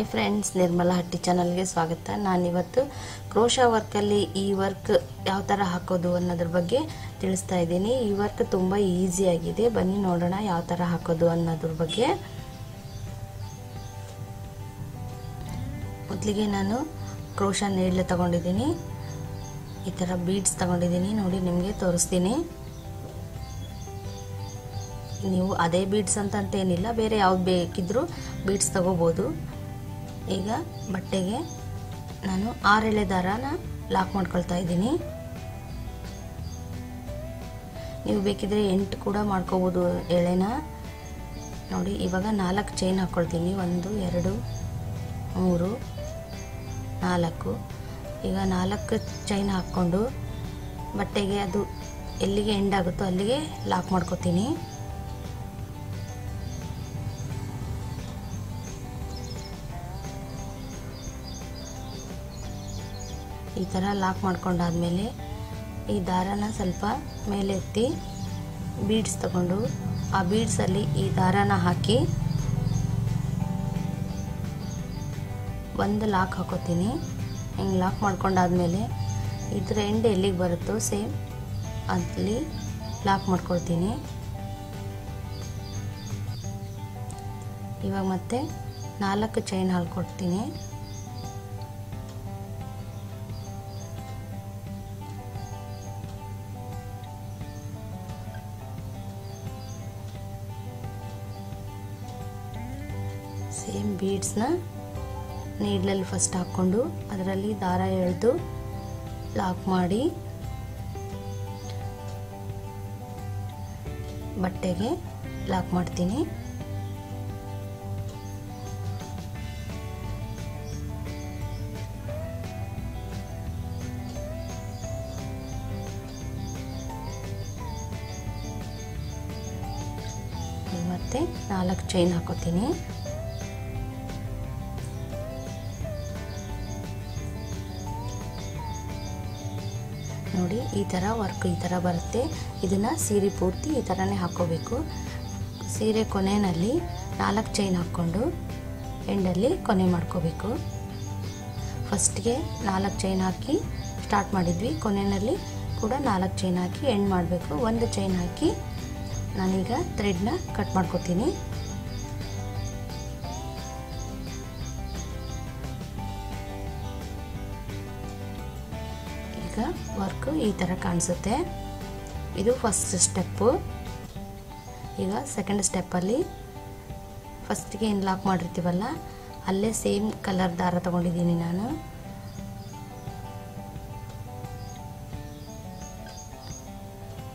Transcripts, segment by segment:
Hi friends Nirmala ಹಟ್ಟಿ ಚಾನಲ್ಗೆ ಸ್ವಾಗತ. ನಾನಿವತ್ತು ಕ್ರೋಶ ವರ್ಕಲ್ಲಿ ಈ ವರ್ಕ್ ಯಾವ ಥರ ಹಾಕೋದು ಅನ್ನೋದ್ರ ಬಗ್ಗೆ ತಿಳಿಸ್ತಾ ಇದ್ದೀನಿ. ಈ ವರ್ಕ್ ತುಂಬ ಈಸಿಯಾಗಿದೆ ಬನ್ನಿ ನೋಡೋಣ ಯಾವ ಥರ ಹಾಕೋದು ಅನ್ನೋದ್ರ ಬಗ್ಗೆ. ಮೊದಲಿಗೆ ನಾನು ಕ್ರೋಶ ನೀಡ್ಲೆ ತಗೊಂಡಿದ್ದೀನಿ. ಈ ಥರ ಬೀಡ್ಸ್ ತಗೊಂಡಿದ್ದೀನಿ. ನೋಡಿ, ನಿಮಗೆ ತೋರಿಸ್ತೀನಿ. ನೀವು ಅದೇ ಬೀಡ್ಸ್ ಅಂತಂತೇನಿಲ್ಲ, ಬೇರೆ ಯಾವ್ದು ಬೇಕಿದ್ರೂ ಬೀಡ್ಸ್ ತಗೋಬೋದು. ಈಗ ಬಟ್ಟೆಗೆ ನಾನು ಆರೆಳೆ ದಾರಾನ ಲಾಕ್ ಮಾಡ್ಕೊಳ್ತಾ ಇದ್ದೀನಿ. ನೀವು ಬೇಕಿದ್ರೆ ಎಂಟು ಕೂಡ ಮಾಡ್ಕೋಬೋದು ಎಳೆನ. ನೋಡಿ, ಇವಾಗ ನಾಲ್ಕು ಚೈನ್ ಹಾಕ್ಕೊಳ್ತೀನಿ ಒಂದು, ಎರಡು, ಮೂರು, ನಾಲ್ಕು. ಈಗ ನಾಲ್ಕು ಚೈನ್ ಹಾಕ್ಕೊಂಡು ಬಟ್ಟೆಗೆ ಅದು ಎಲ್ಲಿಗೆ ಎಂಡ್ ಆಗುತ್ತೋ ಅಲ್ಲಿಗೆ ಲಾಕ್ ಮಾಡ್ಕೊತೀನಿ. ಈ ಥರ ಲಾಕ್ ಮಾಡ್ಕೊಂಡಾದ್ಮೇಲೆ ಈ ದಾರಾನ ಸ್ವಲ್ಪ ಮೇಲೆ ಎತ್ತಿ ಬೀಡ್ಸ್ ತಗೊಂಡು ಆ ಬೀಡ್ಸಲ್ಲಿ ಈ ದಾರಾನ ಹಾಕಿ ಒಂದು ಲಾಕ್ ಹಾಕೋತೀನಿ. ಹಿಂಗೆ ಲಾಕ್ ಮಾಡ್ಕೊಂಡಾದ್ಮೇಲೆ ಇದರ ಎಂಡ್ ಎಲ್ಲಿಗೆ ಬರುತ್ತೋ ಸೇಮ್ ಅಲ್ಲಿ ಲಾಕ್ ಮಾಡ್ಕೊಳ್ತೀನಿ. ಇವಾಗ ಮತ್ತೆ ನಾಲ್ಕು ಚೈನ್ ಹಾಲ್ಕೊಡ್ತೀನಿ ಸೇಮ್ ಬೀಡ್ಸ್ನ ನೀಡ್ಲಲ್ಲಿ ಫಸ್ಟ್ ಹಾಕ್ಕೊಂಡು ಅದರಲ್ಲಿ ದಾರ ಎಳೆದು ಲಾಕ್ ಮಾಡಿ ಬಟ್ಟೆಗೆ ಲಾಕ್ ಮಾಡ್ತೀನಿ. ಮತ್ತೆ ನಾಲ್ಕು ಚೈನ್ ಹಾಕೋತೀನಿ. ನೋಡಿ ಈ ಥರ ವರ್ಕ್ ಈ ಥರ ಬರುತ್ತೆ. ಇದನ್ನು ಸೀರೆ ಪೂರ್ತಿ ಈ ಥರನೇ ಹಾಕ್ಕೋಬೇಕು. ಸೀರೆ ಕೊನೆಯಲ್ಲಿ ನಾಲ್ಕು ಚೈನ್ ಹಾಕ್ಕೊಂಡು ಎಂಡಲ್ಲಿ ಕೊನೆ ಮಾಡ್ಕೋಬೇಕು. ಫಸ್ಟ್ಗೆ ನಾಲ್ಕು ಚೈನ್ ಹಾಕಿ ಸ್ಟಾರ್ಟ್ ಮಾಡಿದ್ವಿ. ಕೊನೆಯಲ್ಲಿ ಕೂಡ ನಾಲ್ಕು ಚೈನ್ ಹಾಕಿ ಎಂಡ್ ಮಾಡಬೇಕು. ಒಂದು ಚೈನ್ ಹಾಕಿ ನಾನೀಗ ಥ್ರೆಡ್ನ ಕಟ್ ಮಾಡ್ಕೋತೀನಿ. ವರ್ಕು ಈ ಥರ ಕಾಣಿಸುತ್ತೆ. ಇದು ಫಸ್ಟ್ ಸ್ಟೆಪ್ಪು ಈಗ ಸೆಕೆಂಡ್ ಸ್ಟೆಪ್ಪಲ್ಲಿ ಫಸ್ಟ್ಗೆ ಏನು ಲಾಕ್ ಮಾಡಿರ್ತೀವಲ್ಲ, ಅಲ್ಲೇ ಸೇಮ್ ಕಲರ್ ದಾರ ತೊಗೊಂಡಿದ್ದೀನಿ ನಾನು.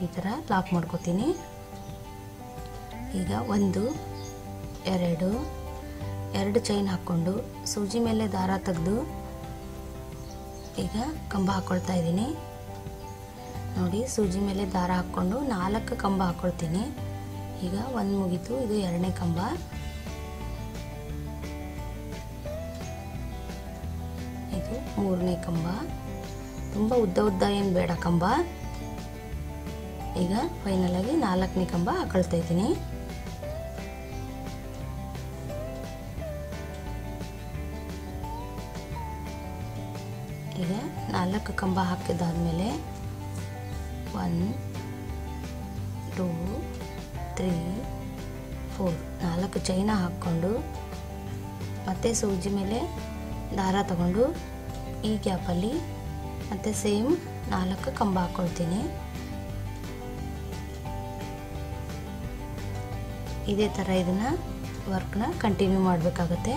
ಈ ಥರ ಲಾಕ್ ಮಾಡ್ಕೋತೀನಿ. ಈಗ ಒಂದು, ಎರಡು ಎರಡು ಚೈನ್ ಹಾಕ್ಕೊಂಡು ಸೂಜಿ ಮೇಲೆ ದಾರ ತೆಗೆದು ಈಗ ಕಂಬ ಹಾಕ್ಕೊಳ್ತಾ ಇದ್ದೀನಿ. ನೋಡಿ, ಸೂಜಿ ಮೇಲೆ ದಾರ ಹಾಕ್ಕೊಂಡು ನಾಲ್ಕು ಕಂಬ ಹಾಕ್ಕೊಳ್ತೀನಿ ಈಗ ಒಂದು ಮುಗಿತು, ಇದು ಎರಡನೇ ಕಂಬ. ಇದು ಮೂರನೇ ಕಂಬ. ತುಂಬ ಉದ್ದ ಉದ್ದ ಏನು ಬೇಡ ಕಂಬ. ಈಗ ಫೈನಲ್ ಆಗಿ ನಾಲ್ಕನೇ ಕಂಬ ಹಾಕೊಳ್ತಾ ಇದ್ದೀನಿ. ನಾಲ್ಕು ಕಂಬ ಹಾಕಿದ್ದಾದಮೇಲೆ ಒನ್, ಟೂ, ತ್ರೀ, ಫೋರ್, ನಾಲ್ಕು ಚೈನ ಹಾಕ್ಕೊಂಡು ಮತ್ತೆ ಸೂಜಿ ಮೇಲೆ ದಾರ ತಗೊಂಡು ಈ ಗ್ಯಾಪಲ್ಲಿ ಮತ್ತೆ ಸೇಮ್ ನಾಲ್ಕು ಕಂಬ ಹಾಕ್ಕೊಳ್ತೀನಿ ಇದೇ ಥರ ಇದನ್ನು ವರ್ಕ್ನ ಕಂಟಿನ್ಯೂ ಮಾಡಬೇಕಾಗತ್ತೆ.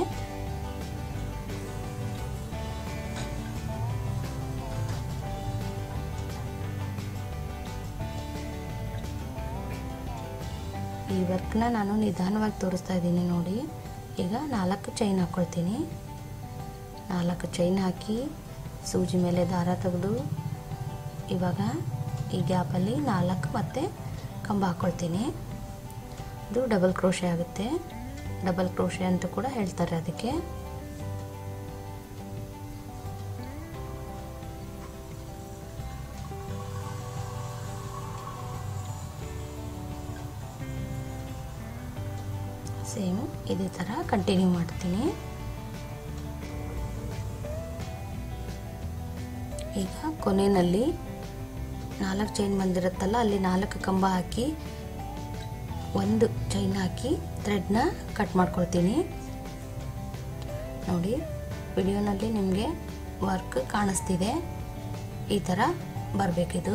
ಈ ವರ್ಕ್ನ ನಾನು ನಿಧಾನವಾಗಿ ತೋರಿಸ್ತಾ ಇದ್ದೀನಿ ನೋಡಿ. ಈಗ ನಾಲ್ಕು ಚೈನ್ ಹಾಕ್ಕೊಳ್ತೀನಿ ನಾಲ್ಕು ಚೈನ್ ಹಾಕಿ ಸೂಜಿ ಮೇಲೆ ದಾರ ತೆಗೆದು ಇವಾಗ ಈ ಗ್ಯಾಪಲ್ಲಿ ನಾಲ್ಕು ಮತ್ತು ಕಂಬ ಹಾಕ್ಕೊಳ್ತೀನಿ ಇದು ಡಬಲ್ ಕ್ರೋಶೆ ಆಗುತ್ತೆ. ಡಬಲ್ ಕ್ರೋಶೆ ಅಂತ ಕೂಡ ಹೇಳ್ತಾರೆ ಅದಕ್ಕೆ. ಇದೇ ಥರ ಕಂಟಿನ್ಯೂ ಮಾಡ್ತೀನಿ. ಈಗ ಕೊನೆಯಲ್ಲಿ ನಾಲ್ಕು ಚೈನ್ ಬಂದಿರುತ್ತಲ್ಲ, ಅಲ್ಲಿ ನಾಲ್ಕು ಕಂಬ ಹಾಕಿ, ಒಂದು ಚೈನ್ ಹಾಕಿ ಥ್ರೆಡ್ನ ಕಟ್ ಮಾಡ್ಕೊಳ್ತೀನಿ. ನೋಡಿ, ವಿಡಿಯೋನಲ್ಲಿ ನಿಮಗೆ ವರ್ಕ್ ಕಾಣಿಸ್ತಿದೆ. ಈ ಥರ ಬರಬೇಕಿದು.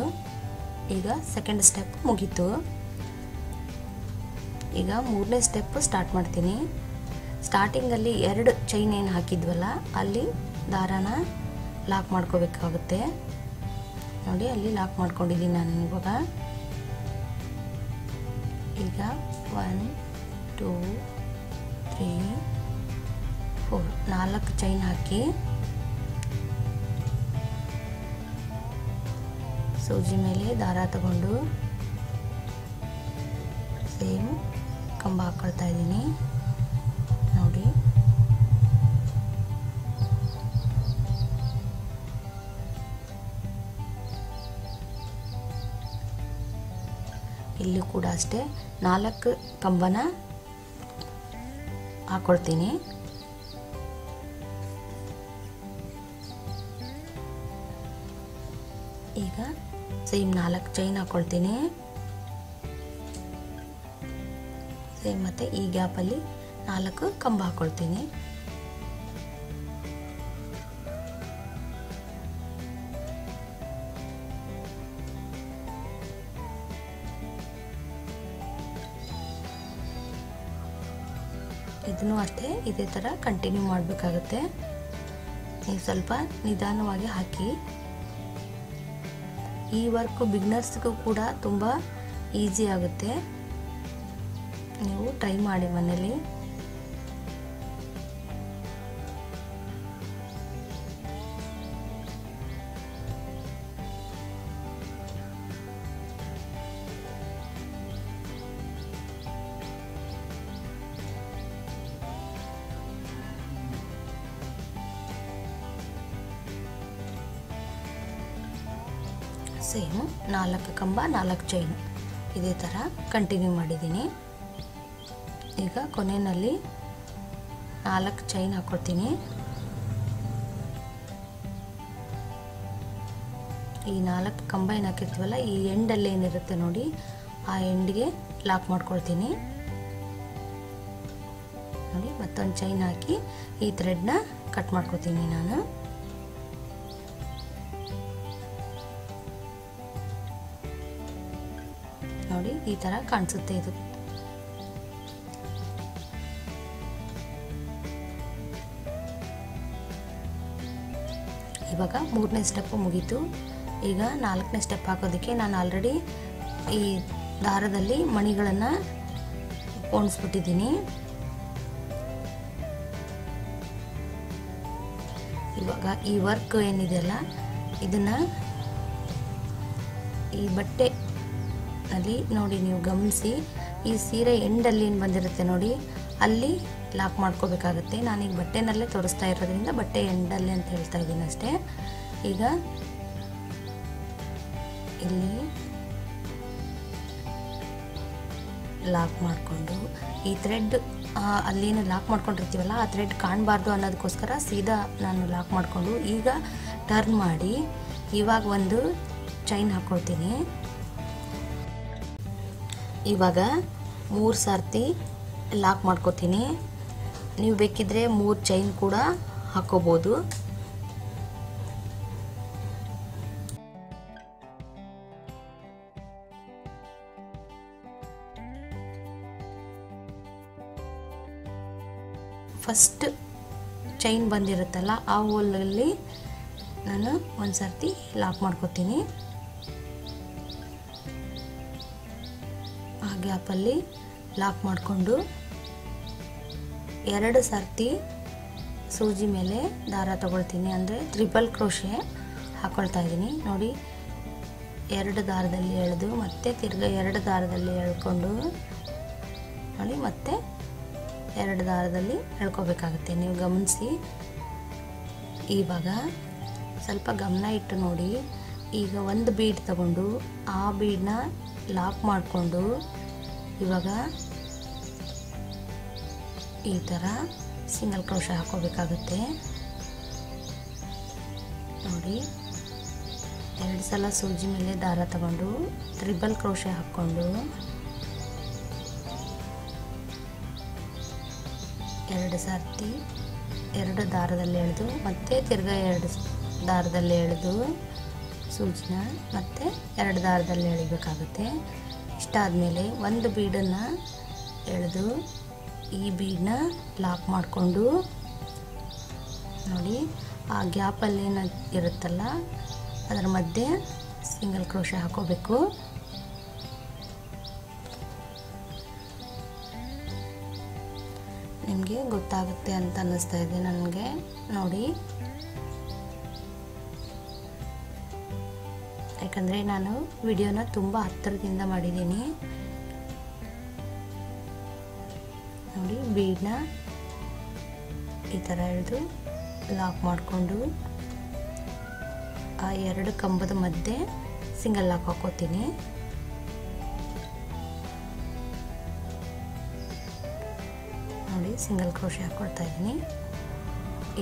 ಈಗ ಸೆಕೆಂಡ್ ಸ್ಟೆಪ್ ಮುಗೀತು. ಈಗ ಮೂರನೇ ಸ್ಟೆಪ್ಪು ಸ್ಟಾರ್ಟ್ ಮಾಡ್ತೀನಿ. ಸ್ಟಾರ್ಟಿಂಗಲ್ಲಿ ಎರಡು ಚೈನ್ ಏನು ಹಾಕಿದ್ವಲ್ಲ, ಅಲ್ಲಿ ದಾರಾನ ಲಾಕ್ ಮಾಡ್ಕೋಬೇಕಾಗುತ್ತೆ. ನೋಡಿ, ಅಲ್ಲಿ ಲಾಕ್ ಮಾಡ್ಕೊಂಡಿದ್ದೀನಿ ನಾನು ಇವಾಗ. ಈಗ ಒನ್ ಟೂ ತ್ರೀ ಫೋರ್ ನಾಲ್ಕು ಚೈನ್ ಹಾಕಿ. ಸೂಜಿ ಮೇಲೆ ದಾರ ತಗೊಂಡು. ಸೇಮ್ ಕಂಬ ಹಾಕೊಳ್ತಾ ಇದ್ದೀನಿ. ನೋಡಿ. ಇಲ್ಲಿ ಕೂಡ ಅಷ್ಟೇ. ನಾಲ್ಕು ಕಂಬನ ಹಾಕೊಳ್ತೀನಿ. ಈಗ ಸೇಮ್ ನಾಲ್ಕು ಚೈನ್ ಹಾಕೊಳ್ತೀನಿ. ಸೇಮ್ ಮತ್ತೆ ಈ ಗ್ಯಾಪಲ್ಲಿ ನಾಲ್ಕು ಕಂಬ ಹಾಕೊಳ್ತೀನಿ. ಇದನ್ನು ಅಷ್ಟೇ ಇದೇ ಥರ ಕಂಟಿನ್ಯೂ ಮಾಡಬೇಕಾಗುತ್ತೆ. ನೀವು ಸ್ವಲ್ಪ ನಿಧಾನವಾಗಿ ಹಾಕಿ. ಈ ವರ್ಕು ಬಿಗ್ನರ್ಸ್ಗೂ ಕೂಡ ತುಂಬ ಈಸಿ ಆಗುತ್ತೆ. ನೀವು ಟ್ರೈ ಮಾಡಿ ಮನೇಲಿ. ಸೇಮ್ ನಾಲ್ಕು ಕಂಬ ನಾಲ್ಕು ಚೈನ್ ಇದೇ ಥರ ಕಂಟಿನ್ಯೂ ಮಾಡಿದ್ದೀನಿ. ಈಗ ಕೊನೆಯಲ್ಲಿ ನಾಲ್ಕು ಚೈನ್ ಹಾಕೊಳ್ತೀನಿ. ಈ ನಾಲ್ಕು ಕಂಬೈನ್ ಹಾಕಿರ್ತೀವಲ್ಲ, ಈ ಎಂಡಲ್ಲಿ ಏನಿರುತ್ತೆ ನೋಡಿ, ಆ ಎಂಡ್ಗೆ ಲಾಕ್ ಮಾಡ್ಕೊಳ್ತೀನಿ. ನೋಡಿ, ಮತ್ತೊಂದು ಚೈನ್ ಹಾಕಿ ಈ ಥ್ರೆಡ್ನ ಕಟ್ ಮಾಡ್ಕೊತೀನಿ ನಾನು. ನೋಡಿ, ಈ ಥರ ಕಾಣಿಸುತ್ತೆ ಇದು. ಇವಾಗ ಮೂರನೇ ಸ್ಟೆಪ್ ಮುಗೀತು. ಈಗ ನಾಲ್ಕನೇ ಸ್ಟೆಪ್ ಹಾಕೋದಕ್ಕೆ ನಾನು ಆಲ್ರೆಡಿ ಈ ದಾರದಲ್ಲಿ ಮಣಿಗಳನ್ನು ಪೋಣಿಸ್ಬಿಟ್ಟಿದ್ದೀನಿ ಇವಾಗ ಈ ವರ್ಕ್ ಏನಿದೆಯಲ್ಲ ಇದನ್ನು ಈ ಬಟ್ಟೆ ಅಲ್ಲಿ ನೋಡಿ ನೀವು ಗಮನಿಸಿ. ಈ ಸೀರೆ ಎಂಡಲ್ಲಿ ಏನು ಬಂದಿರುತ್ತೆ ನೋಡಿ, ಅಲ್ಲಿ ಲಾಕ್ ಮಾಡ್ಕೋಬೇಕಾಗುತ್ತೆ. ನಾನೀಗ ಬಟ್ಟೆನಲ್ಲೇ ತೋರಿಸ್ತಾ ಇರೋದ್ರಿಂದ ಬಟ್ಟೆ ಎಂಡಲ್ಲಿ ಅಂತ ಹೇಳ್ತಾ ಇದ್ದೀನಿ ಅಷ್ಟೇ. ಈಗ ಇಲ್ಲಿ ಲಾಕ್ ಮಾಡಿಕೊಂಡು ಈ ಥ್ರೆಡ್ ಅಲ್ಲೇನು ಲಾಕ್ ಮಾಡ್ಕೊಂಡಿರ್ತೀವಲ್ಲ, ಆ ಥ್ರೆಡ್ ಕಾಣಬಾರ್ದು ಅನ್ನೋದಕ್ಕೋಸ್ಕರ ಸೀದಾ ನಾನು ಲಾಕ್ ಮಾಡಿಕೊಂಡು ಈಗ ಟರ್ನ್ ಮಾಡಿ ಇವಾಗ ಒಂದು ಚೈನ್ ಹಾಕ್ಕೊಳ್ತೀನಿ ಇವಾಗ ಮೂರು ಸರ್ತಿ ಲಾಕ್ ಮಾಡ್ಕೋತೀನಿ. ನೀವು ಬೇಕಿದ್ರೆ ಮೂರು ಚೈನ್ ಕೂಡ ಹಾಕೋಬೋದು. ಫಸ್ಟ್ ಚೈನ್ ಬಂದಿರುತ್ತಲ್ಲ, ಆ ಹೋಲಲ್ಲಿ ನಾನು ಒಂದು ಸರ್ತಿ ಲಾಕ್ ಮಾಡ್ಕೋತೀನಿ ಆ ಗ್ಯಾಪಲ್ಲಿ ಲಾಕ್ ಮಾಡಿಕೊಂಡು ಎರಡು ಸರ್ತಿ ಸೂಜಿ ಮೇಲೆ ದಾರ ತಗೊಳ್ತೀನಿ. ಅಂದರೆ ತ್ರಿಬಲ್ ಕ್ರೋಶೆ ಹಾಕೊಳ್ತಾ ಇದ್ದೀನಿ. ನೋಡಿ, ಎರಡು ದಾರದಲ್ಲಿ ಎಳೆದು ಮತ್ತೆ ತಿರ್ಗಾ ಎರಡು ದಾರದಲ್ಲಿ ಎಳ್ಕೊಂಡು ನೋಡಿ ಮತ್ತೆ ಎರಡು ದಾರದಲ್ಲಿ ಎಳ್ಕೊಬೇಕಾಗುತ್ತೆ. ನೀವು ಗಮನಿಸಿ ಇವಾಗ ಸ್ವಲ್ಪ ಗಮನ ಇಟ್ಟು ನೋಡಿ. ಈಗ ಒಂದು ಬೀಡ್ ತಗೊಂಡು ಆ ಬೀಡನ್ನ ಲಾಕ್ ಮಾಡಿಕೊಂಡು ಇವಾಗ ಈ ಥರ ಸಿಂಗಲ್ ಕ್ರೋಶ ಹಾಕೋಬೇಕಾಗುತ್ತೆ. ನೋಡಿ, ಎರಡು ಸಲ ಸೂಜಿ ಮೇಲೆ ದಾರ ತಗೊಂಡು ತ್ರಿಬಲ್ ಕ್ರೋಶ ಹಾಕ್ಕೊಂಡು ಎರಡು ಸರ್ತಿ ಎರಡು ದಾರದಲ್ಲಿ ಎಳೆದು ಮತ್ತೆ ತಿರ್ಗಾ ಎರಡು ದಾರದಲ್ಲಿ ಎಳೆದು ಸೂಜಿನ ಮತ್ತೆ ಎರಡು ದಾರದಲ್ಲಿ ಎಳಿಬೇಕಾಗುತ್ತೆ. ಇಷ್ಟಾದಮೇಲೆ ಒಂದು ಬೀಡನ್ನು ಎಳೆದು ಈ ಬೀಡನ್ನ ಲಾಕ್ ಮಾಡಿಕೊಂಡು ನೋಡಿ, ಆ ಗ್ಯಾಪಲ್ಲಿ ಏನು ಇರುತ್ತಲ್ಲ ಅದರ ಮಧ್ಯೆ ಸಿಂಗಲ್ ಕ್ರೋಶೆ ಹಾಕೋಬೇಕು. ನಿಮಗೆ ಗೊತ್ತಾಗುತ್ತೆ ಅಂತ ಅನ್ನಿಸ್ತಾ ಇದೆ ನನಗೆ. ನೋಡಿ. ಯಾಕಂದರೆ ನಾನು ವಿಡಿಯೋನ ತುಂಬ ಹತ್ತಿರದಿಂದ ಮಾಡಿದ್ದೀನಿ. ನೋಡಿ ಬೀಡನ್ನ ಈ ಥರ ಹಿಡಿದು ಲಾಕ್ ಮಾಡಿಕೊಂಡು ಆ ಎರಡು ಕಂಬದ ಮಧ್ಯೆ ಸಿಂಗಲ್ ಲಾಕ್ ಹಾಕೋತೀನಿ ನೋಡಿ, ಸಿಂಗಲ್ ಕ್ರೋಶಿ ಹಾಕ್ಕೊಳ್ತಾ ಇದ್ದೀನಿ.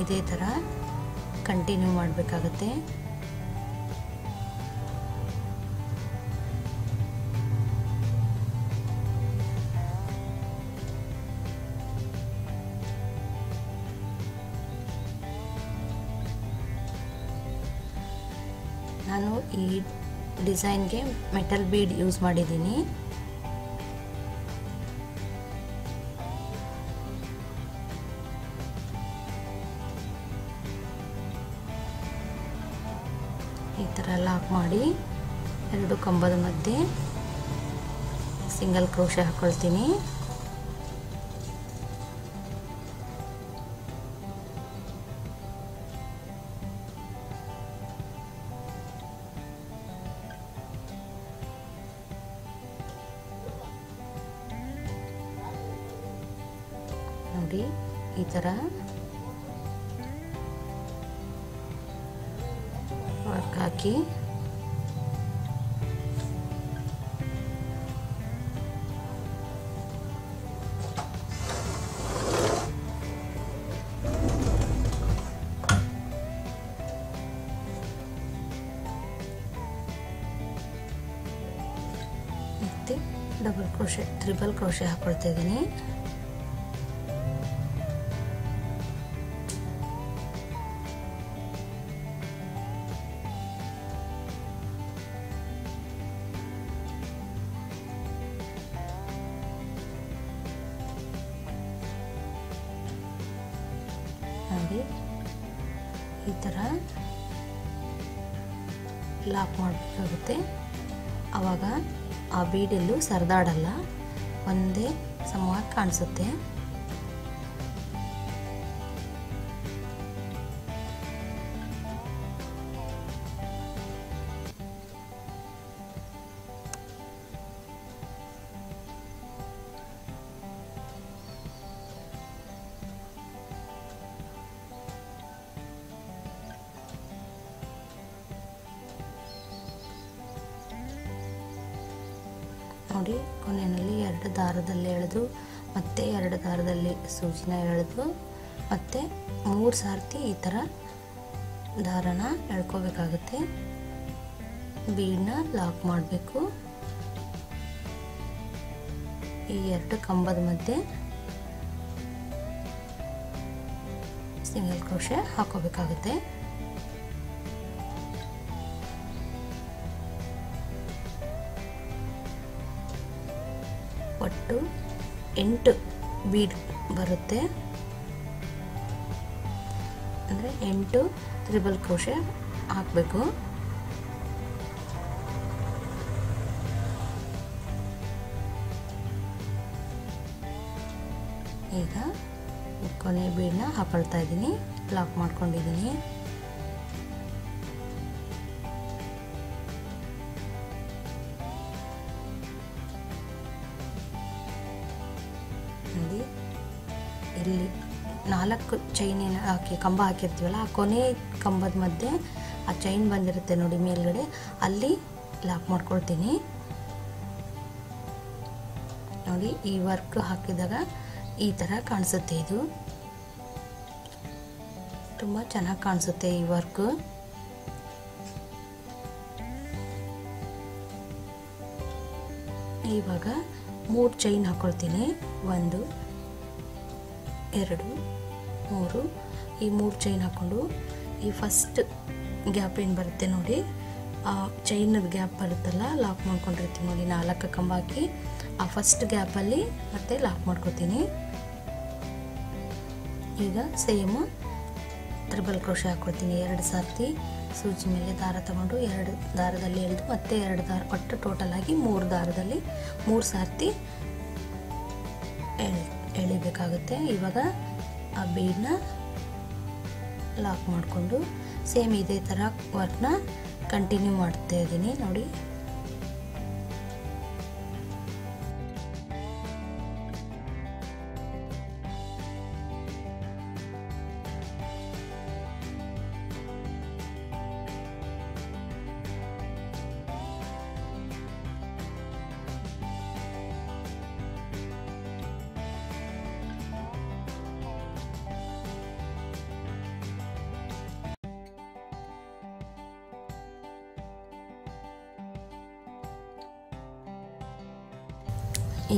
ಇದೇ ಥರ ಕಂಟಿನ್ಯೂ ಮಾಡಬೇಕಾಗತ್ತೆ. ಈ ಡಿಸೈನ್ಗೆ ಮೆಟಲ್ ಬೀಡ್ ಯೂಸ್ ಮಾಡಿದ್ದೀನಿ. ಈ ಥರ ಲಾಕ್ ಮಾಡಿ, ಎರಡು ಕಂಬದ ಮಧ್ಯೆ, ಸಿಂಗಲ್ ಕ್ರೋಶ ಹಾಕ್ಕೊಳ್ತೀನಿ ಈ ಥರ. ವರ್ಕ್ ಹಾಕಿ. ಡಬಲ್ ಕ್ರೋಶೆ ತ್ರಿಬಲ್ ಕ್ರೋಶೆ ಹಾಕೊಳ್ತಾ ಆವಾಗ ಆ ಬೀಡೆಲ್ಲೂ ಸರಿದಾಡಲ್ಲ. ಒಂದೇ ಸಮವಾಗಿ ಕಾಣಿಸುತ್ತೆ. ಮತ್ತೆ ಎರಡು ದಾರದಲ್ಲಿ ಸೂಜಿನ ಎಳೆದು ಮತ್ತೆ ಮೂರು ಸಾರ್ತಿ ಈ ಥರ ದಾರನ ಎಳ್ಕೋಬೇಕಾಗುತ್ತೆ. ಬೀಡನ್ನ ಲಾಕ್ ಮಾಡಬೇಕು. ಈ ಎರಡು ಕಂಬದ ಮಧ್ಯೆ ಸಿಂಗಲ್ ಕ್ರೋಶೆ ಹಾಕೋಬೇಕಾಗುತ್ತೆ. ಒಟ್ಟು ಎಂಟು ಬೀಡ್ ಬರುತ್ತೆ. ಅಂದರೆ ಎಂಟು ತ್ರಿಬಲ್ ಕ್ರೋಶೆ ಹಾಕಬೇಕು. ಈಗ ಕೊನೆ ಬೀಡನ್ನ ಹಾಕೊಳ್ತಾ ಇದ್ದೀನಿ. ಲಾಕ್ ಮಾಡ್ಕೊಂಡಿದ್ದೀನಿ. ನಾಲ್ಕು ಚೈನ್ ಏನು ಹಾಕಿ, ಕಂಬ ಹಾಕಿರ್ತೀವಲ್ಲ, ಆ ಕೊನೆ ಕಂಬದ ಮಧ್ಯೆ ಆ ಚೈನ್ ಬಂದಿರುತ್ತೆ ನೋಡಿ ಮೇಲ್ಗಡೆ. ಅಲ್ಲಿ ಲಾಕ್ ಮಾಡ್ಕೊಳ್ತೀನಿ. ನೋಡಿ, ಈ ವರ್ಕ್ ಹಾಕಿದಾಗ ಈ ಥರ ಕಾಣಿಸುತ್ತೆ ಇದು. ತುಂಬ ಚೆನ್ನಾಗಿ ಕಾಣಿಸುತ್ತೆ ಈ ವರ್ಕ್ ಇವಾಗ ಮೂರು ಚೈನ್ ಹಾಕೊಳ್ತೀನಿ. ಒಂದು, ಎರಡು ಮೂರು, ಈ ಮೂರು ಚೈನ್ ಹಾಕ್ಕೊಂಡು ಈ ಫಸ್ಟ್ ಗ್ಯಾಪ್ ಏನು ಬರುತ್ತೆ ನೋಡಿ, ಆ ಚೈನದ ಗ್ಯಾಪ್ ಬರುತ್ತಲ್ಲ ಲಾಕ್ ಮಾಡ್ಕೊಂಡಿರ್ತೀನಿ ನೋಡಿ, ನಾಲ್ಕು ಕಂಬ ಹಾಕಿ, ಆ ಫಸ್ಟ್ ಗ್ಯಾಪಲ್ಲಿ ಮತ್ತೆ ಲಾಕ್ ಮಾಡ್ಕೊತೀನಿ. ಈಗ ಸೇಮ್ ತ್ರಿಬಲ್ ಕ್ರೋಶೆ ಹಾಕ್ಕೊಳ್ತೀನಿ ಎರಡು ಸರ್ತಿ ಸೂಜಿ ಮೇಲೆ ದಾರ ತಗೊಂಡು, ಎರಡು ದಾರದಲ್ಲಿ ಎಳೆದು ಮತ್ತೆ ಎರಡು ದಾರ ಒಟ್ಟು ಟೋಟಲ್ ಆಗಿ ಮೂರು ದಾರದಲ್ಲಿ ಮೂರು ಸರ್ತಿ ಎಳಿ, ಎಳಿಬೇಕಾಗುತ್ತೆ. ಇವಾಗ ಆ ಬೀಡನ್ನ ಲಾಕ್ ಮಾಡಿಕೊಂಡು ಸೇಮ್ ಇದೇ ಥರ ವರ್ಕ್ನ ಕಂಟಿನ್ಯೂ ಮಾಡ್ತಾ ಇದ್ದೀನಿ ನೋಡಿ.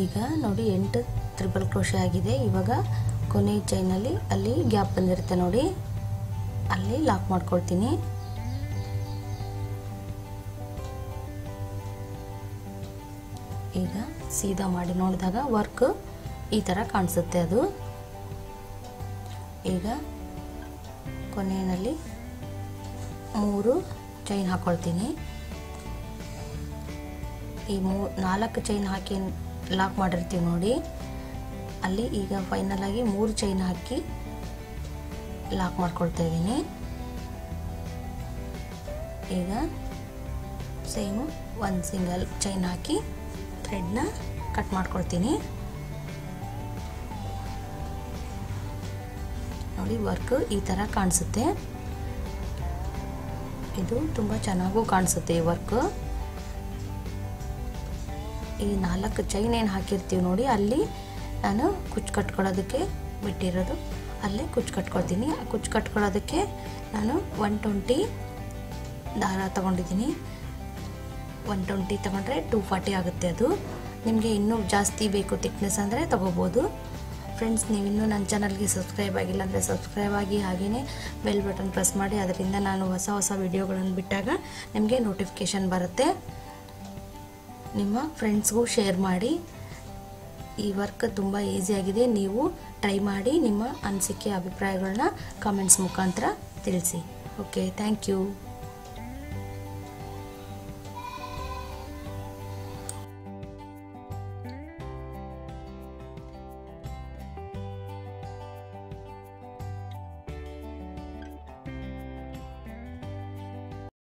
ಈಗ ನೋಡಿ ಎಂಟು ತ್ರಿಬಲ್ ಕ್ರೋಶೆ ಆಗಿದೆ. ಇವಾಗ ಕೊನೆ ಚೈನಲ್ಲಿ ಅಲ್ಲಿ ಗ್ಯಾಪ್ ಬಂದಿರುತ್ತೆ ನೋಡಿ. ಅಲ್ಲಿ ಲಾಕ್ ಮಾಡ್ಕೊಳ್ತೀನಿ. ಈಗ ಸೀದಾ ಮಾಡಿ ನೋಡಿದಾಗ ವರ್ಕ್ ಈ ಥರ ಕಾಣಿಸುತ್ತೆ ಅದು. ಈಗ ಕೊನೆಯಲ್ಲಿ ಮೂರು ಚೈನ್ ಹಾಕ್ಕೊಳ್ತೀನಿ ಈ ಮೂ ನಾಲ್ಕು ಚೈನ್ ಹಾಕಿ ಲಾಕ್ ಮಾಡಿರ್ತೀವಿ ನೋಡಿ. ಅಲ್ಲಿ ಈಗ ಫೈನಲಾಗಿ ಮೂರು ಚೈನ್ ಹಾಕಿ ಲಾಕ್ ಮಾಡ್ಕೊಳ್ತಾ ಇದ್ದೀನಿ. ಈಗ ಸೇಮ್ ಒಂದು ಸಿಂಗಲ್ ಚೈನ್ ಹಾಕಿ ಥ್ರೆಡ್ನ ಕಟ್ ಮಾಡ್ಕೊಳ್ತೀನಿ. ನೋಡಿ ವರ್ಕ್ ಈ ಥರ ಕಾಣಿಸುತ್ತೆ. ಇದು ತುಂಬ ಚೆನ್ನಾಗೂ ಕಾಣಿಸುತ್ತೆ ಈ ವರ್ಕ್ ಈ ನಾಲ್ಕು ಚೈನ್ ಏನು ಹಾಕಿರ್ತೀವಿ ನೋಡಿ, ಅಲ್ಲಿ ನಾನು ಕುಚ್ಚು ಕಟ್ಕೊಳ್ಳೋದಕ್ಕೆ ಬಿಟ್ಟಿರೋದು. ಅಲ್ಲೇ ಕುಚ್ಚು ಕಟ್ಕೊಳ್ತೀನಿ. ಆ ಕುಚ್ಚು ಕಟ್ಕೊಳ್ಳೋದಕ್ಕೆ ನಾನು ಒನ್ ಟ್ವೆಂಟಿ ದಾರ ತಗೊಂಡಿದ್ದೀನಿ. ಒನ್ ಟ್ವೆಂಟಿ ತೊಗೊಂಡ್ರೆ ಟೂ ಫಾರ್ಟಿ ಆಗುತ್ತೆ ಅದು. ನಿಮಗೆ ಇನ್ನೂ ಜಾಸ್ತಿ ಬೇಕು ತಿಕ್ನೆಸ್ ಅಂದರೆ ತೊಗೋಬೋದು. ಫ್ರೆಂಡ್ಸ್ ನೀವಿನ್ನೂ ನನ್ನ ಚಾನಲ್ಗೆ ಸಬ್ಸ್ಕ್ರೈಬ್ ಆಗಿಲ್ಲ ಅಂದರೆ ಸಬ್ಸ್ಕ್ರೈಬ್ ಆಗಿ ಹಾಗೆಯೇ ಬೆಲ್ ಬಟನ್ ಪ್ರೆಸ್ ಮಾಡಿ. ಅದರಿಂದ ನಾನು ಹೊಸ ಹೊಸ ವಿಡಿಯೋಗಳನ್ನು ಬಿಟ್ಟಾಗ ನಿಮಗೆ ನೋಟಿಫಿಕೇಷನ್ ಬರುತ್ತೆ. ನಿಮ್ಮ ಫ್ರೆಂಡ್ಸ್ಗೂ ಶೇರ್ ಮಾಡಿ. ಈ ವರ್ಕ್ ತುಂಬ ಈಸಿಯಾಗಿದೆ ನೀವು ಟ್ರೈ ಮಾಡಿ ನಿಮ್ಮ ಅನಿಸಿಕೆ ಅಭಿಪ್ರಾಯಗಳನ್ನ ಕಾಮೆಂಟ್ಸ್ ಮುಖಾಂತರ ತಿಳಿಸಿ. Okay thank you